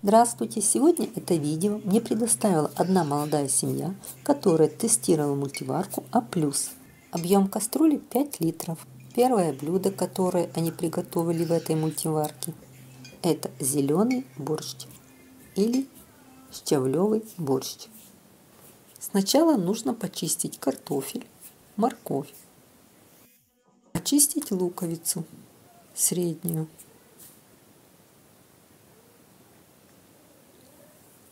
Здравствуйте! Сегодня это видео мне предоставила одна молодая семья, которая тестировала мультиварку А+. Объем кастрюли 5 литров. Первое блюдо, которое они приготовили в этой мультиварке, это зеленый борщ или щавлевый борщ. Сначала нужно почистить картофель, морковь, очистить луковицу среднюю,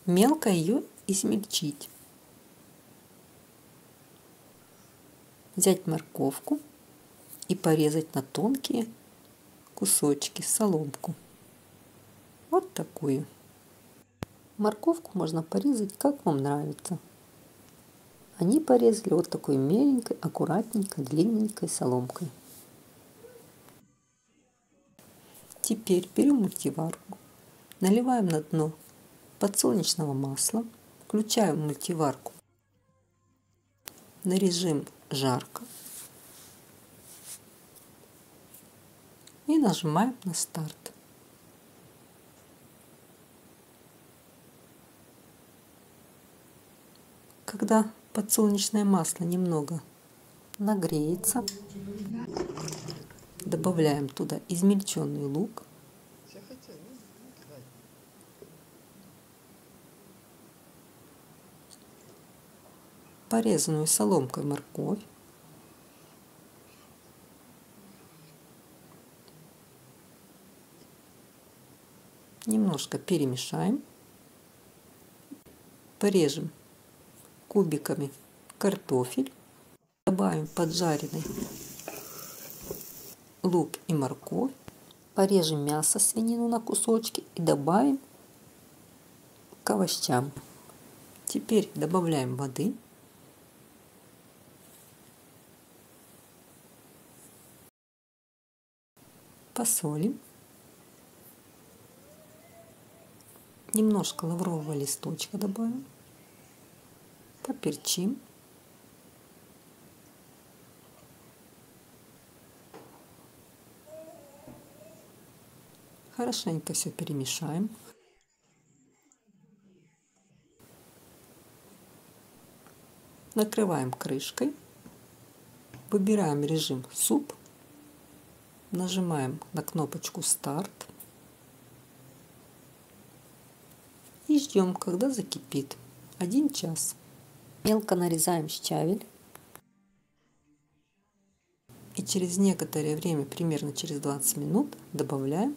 мелко ее измельчить. Взять морковку и порезать на тонкие кусочки, соломку. Вот такую. Морковку можно порезать, как вам нравится. Они порезали вот такой меленькой, аккуратненькой, длинненькой соломкой. Теперь берем мультиварку, наливаем на дно подсолнечного масла, включаем мультиварку на режим жарко и нажимаем на старт. Когда подсолнечное масло немного нагреется, добавляем туда измельченный лук, порезанную соломкой морковь, немножко перемешаем, порежем кубиками картофель, добавим поджаренный лук и морковь, порежем мясо свинину на кусочки и добавим к овощам. Теперь добавляем воды. Посолим. Немножко лаврового листочка добавим. Поперчим. Хорошенько все перемешаем. Накрываем крышкой. Выбираем режим суп. Нажимаем на кнопочку старт. И ждем, когда закипит. Один час. Мелко нарезаем щавель. И через некоторое время, примерно через 20 минут, добавляем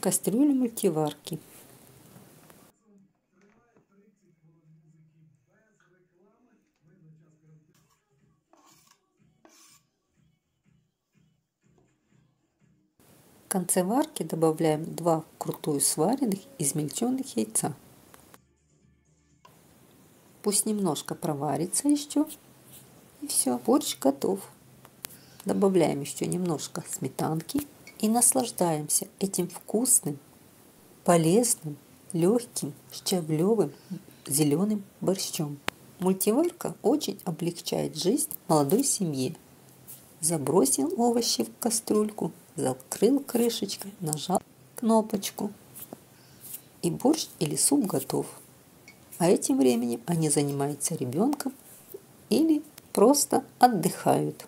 кастрюлю мультиварки. Конце варки добавляем 2 крутую сваренных измельченных яйца. Пусть немножко проварится еще. И все, борщ готов. Добавляем еще немножко сметанки и наслаждаемся этим вкусным, полезным, легким, щавлевым, зеленым борщом. Мультиварка очень облегчает жизнь молодой семье. Забросил овощи в кастрюльку, закрыл крышечкой, нажал кнопочку. И борщ или суп готов. А этим временем они занимаются ребенком или просто отдыхают.